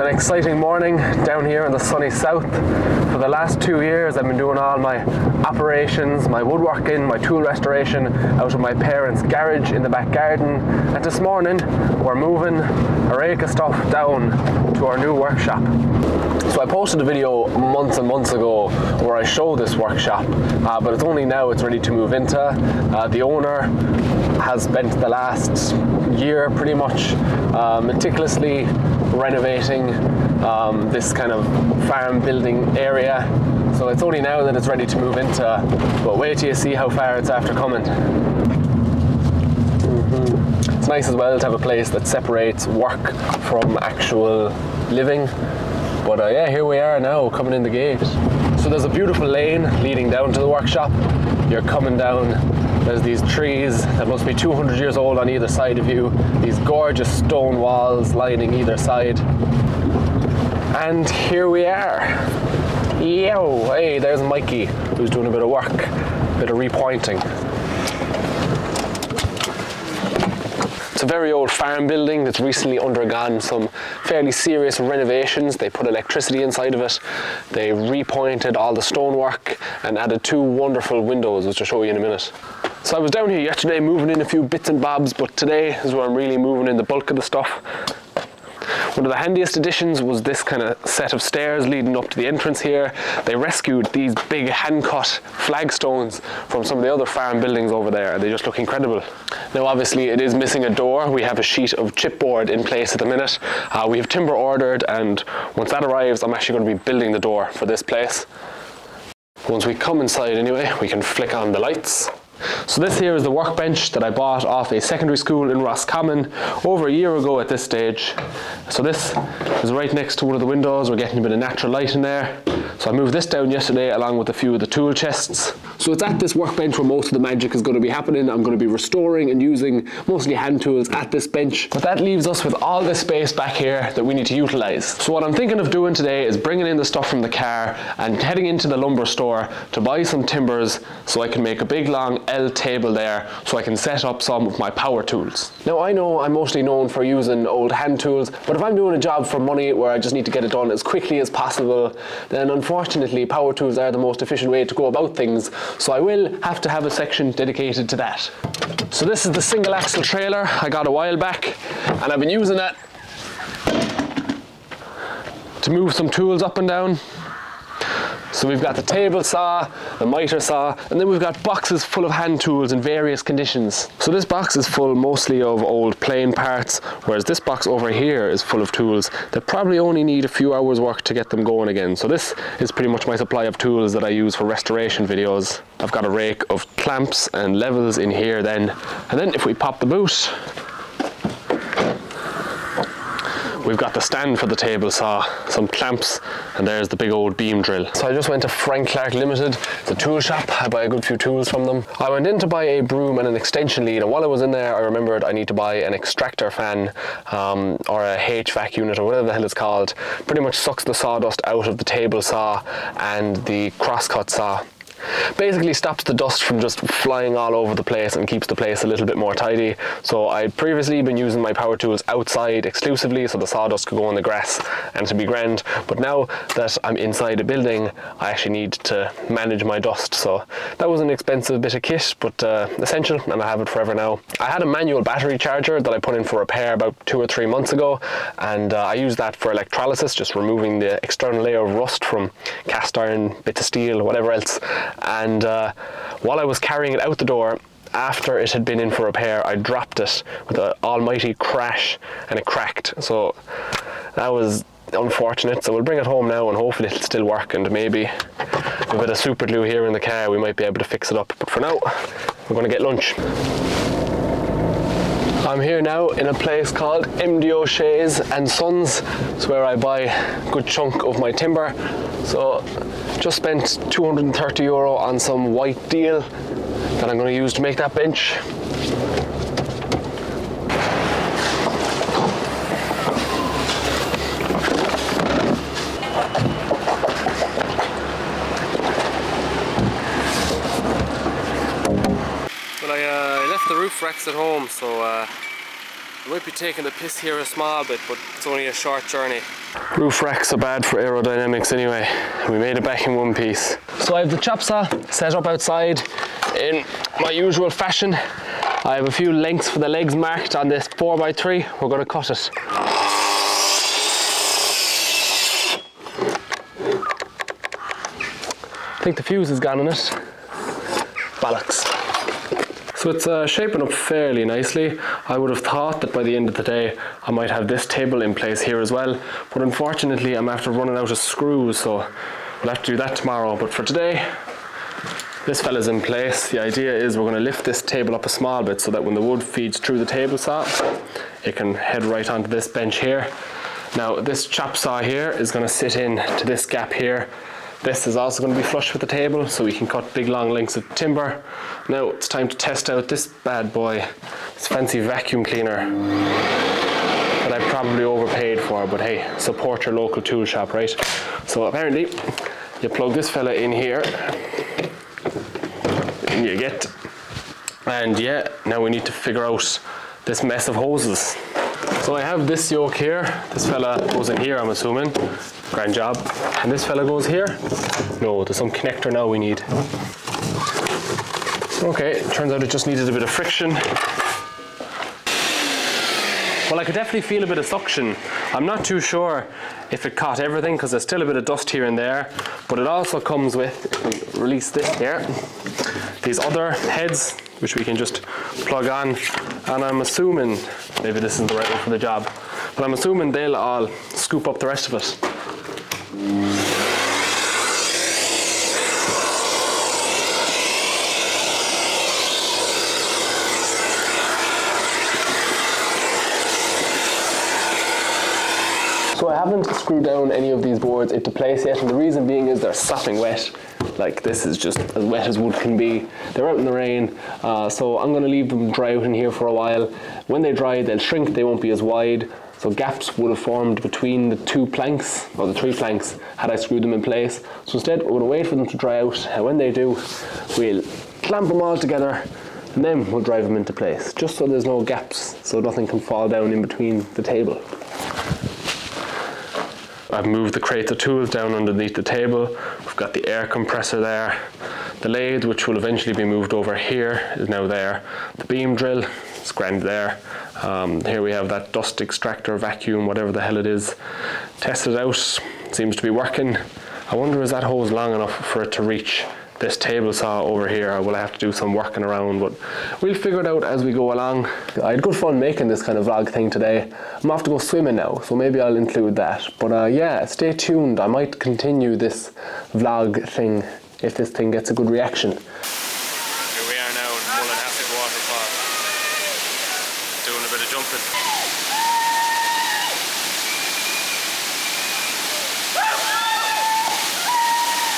an exciting morning down here in the sunny south. For the last two years, I've been doing all my operations, my woodworking, my tool restoration out of my parents' garage in the back garden. And this morning, we're moving a rake of stuff down to our new workshop. So I posted a video months and months ago where I show this workshop, uh, but it's only now it's ready to move into. Uh, the owner has spent the last year pretty much uh, meticulously renovating um, this kind of farm building area. So it's only now that it's ready to move into, but wait till you see how far it's after coming. Mm-hmm. It's nice as well to have a place that separates work from actual living. But uh, yeah, here we are now coming in the gate. So there's a beautiful lane leading down to the workshop. You're coming down, there's these trees that must be 200 years old on either side of you, these gorgeous stone walls lining either side. And here we are. Yo, hey, there's Mikey, who's doing a bit of work, a bit of repointing. It's a very old farm building that's recently undergone some fairly serious renovations. They put electricity inside of it, they repointed all the stonework and added two wonderful windows, which I'll show you in a minute. So I was down here yesterday moving in a few bits and bobs, but today is where I'm really moving in the bulk of the stuff. One of the handiest additions was this kind of set of stairs leading up to the entrance here. They rescued these big hand-cut flagstones from some of the other farm buildings over there. They just look incredible. Now obviously it is missing a door. We have a sheet of chipboard in place at the minute. Uh, we have timber ordered and once that arrives I'm actually going to be building the door for this place. Once we come inside anyway, we can flick on the lights. So this here is the workbench that I bought off a secondary school in Roscommon over a year ago at this stage. So this is right next to one of the windows. We're getting a bit of natural light in there. So I moved this down yesterday along with a few of the tool chests. So it's at this workbench where most of the magic is going to be happening. I'm going to be restoring and using mostly hand tools at this bench. But that leaves us with all this space back here that we need to utilize. So what I'm thinking of doing today is bringing in the stuff from the car and heading into the lumber store to buy some timbers so I can make a big long L table there so I can set up some of my power tools. Now I know I'm mostly known for using old hand tools, but if I'm doing a job for money where I just need to get it done as quickly as possible, then unfortunately power tools are the most efficient way to go about things, so I will have to have a section dedicated to that. So this is the single axle trailer I got a while back, and I've been using that to move some tools up and down. So we've got the table saw, the miter saw, and then we've got boxes full of hand tools in various conditions. So this box is full mostly of old plane parts, whereas this box over here is full of tools that probably only need a few hours work to get them going again. So this is pretty much my supply of tools that I use for restoration videos. I've got a rake of clamps and levels in here then. And then if we pop the boot, We've got the stand for the table saw, some clamps, and there's the big old beam drill. So I just went to Frank Clark Limited, the tool shop. I buy a good few tools from them. I went in to buy a broom and an extension lead, and while I was in there, I remembered I need to buy an extractor fan um, or a HVAC unit or whatever the hell it's called. Pretty much sucks the sawdust out of the table saw and the crosscut saw basically stops the dust from just flying all over the place and keeps the place a little bit more tidy. So I'd previously been using my power tools outside exclusively so the sawdust could go on the grass and to be grand. But now that I'm inside a building, I actually need to manage my dust. So that was an expensive bit of kit, but uh, essential and I have it forever now. I had a manual battery charger that I put in for repair about two or three months ago and uh, I used that for electrolysis, just removing the external layer of rust from cast iron, bits of steel, whatever else and uh, while I was carrying it out the door after it had been in for repair I dropped it with an almighty crash and it cracked so that was unfortunate so we'll bring it home now and hopefully it'll still work and maybe with a bit of super glue here in the car we might be able to fix it up but for now we're going to get lunch I'm here now in a place called MD O'Shea's and Sons. It's where I buy a good chunk of my timber. So just spent 230 euro on some white deal that I'm going to use to make that bench. Well, I uh, left the roof racks at home, so uh, I might be taking the piss here a small bit, but it's only a short journey. Roof racks are bad for aerodynamics anyway. We made it back in one piece. So I have the chop saw set up outside in my usual fashion. I have a few lengths for the legs marked on this 4x3. We're going to cut it. I think the fuse is gone in it. Bollocks. So it's uh, shaping up fairly nicely. I would have thought that by the end of the day I might have this table in place here as well, but unfortunately I'm after running out of screws, so we'll have to do that tomorrow. But for today, this fella's in place. The idea is we're going to lift this table up a small bit so that when the wood feeds through the table saw, it can head right onto this bench here. Now this chop saw here is going to sit in to this gap here this is also going to be flush with the table so we can cut big long lengths of timber. Now it's time to test out this bad boy, this fancy vacuum cleaner that I probably overpaid for, but hey, support your local tool shop, right? So apparently you plug this fella in here and you get, and yeah, now we need to figure out this mess of hoses. So I have this yoke here, this fella goes in here I'm assuming, Grand job. And this fella goes here. No, there's some connector now we need. Okay, turns out it just needed a bit of friction. Well, I could definitely feel a bit of suction. I'm not too sure if it caught everything because there's still a bit of dust here and there, but it also comes with, release this here, these other heads, which we can just plug on. And I'm assuming, maybe this isn't the right one for the job, but I'm assuming they'll all scoop up the rest of it. Haven't screwed down any of these boards into place yet and the reason being is they're sopping wet. Like this is just as wet as wood can be. They're out in the rain uh, so I'm going to leave them dry out in here for a while. When they dry they'll shrink, they won't be as wide so gaps would have formed between the two planks, or the three planks, had I screwed them in place. So instead, we're going to wait for them to dry out, and when they do, we'll clamp them all together, and then we'll drive them into place, just so there's no gaps, so nothing can fall down in between the table. I've moved the crates of tools down underneath the table. We've got the air compressor there. The lathe, which will eventually be moved over here, is now there. The beam drill is grand there. Um, here we have that dust extractor vacuum, whatever the hell it is. Tested out, seems to be working. I wonder is that hose long enough for it to reach this table saw over here I will have to do some working around but we'll figure it out as we go along. I had good fun making this kind of vlog thing today. I'm off to go swimming now so maybe I'll include that but uh, yeah stay tuned I might continue this vlog thing if this thing gets a good reaction. Here we are now in Mullinhassig Waterfall doing a bit of jumping.